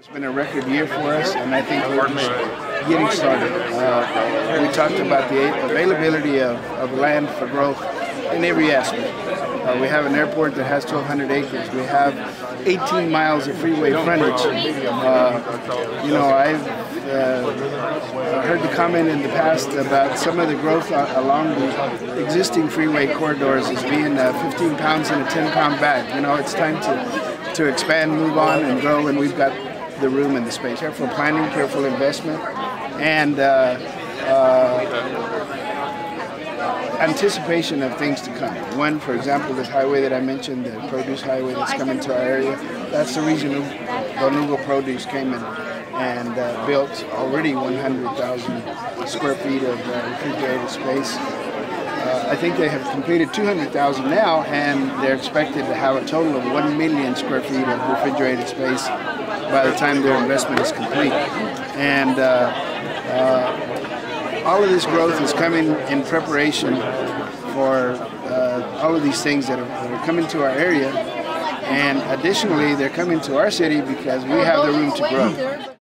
It's been a record year for us, and I think we're just getting started. Uh, we talked about the availability of, of land for growth in every aspect. Uh, we have an airport that has 1,200 acres. We have 18 miles of freeway frontage. Uh, you know, I've uh, heard the comment in the past about some of the growth along the existing freeway corridors as being uh, 15 pounds in a 10 pound bag. You know, it's time to, to expand, move on, and grow, and we've got the room and the space. Careful planning, careful investment, and uh, uh, anticipation of things to come. One, for example, this highway that I mentioned, the produce highway that's coming to our area, that's the reason Don Hugo Produce came in and uh, built already 100,000 square feet of uh, refrigerated space. Uh, I think they have completed 200,000 now, and they're expected to have a total of 1 million square feet of refrigerated space by the time their investment is complete. And uh, uh, all of this growth is coming in preparation for uh, all of these things that are, that are coming to our area. And additionally, they're coming to our city because we have the room to grow.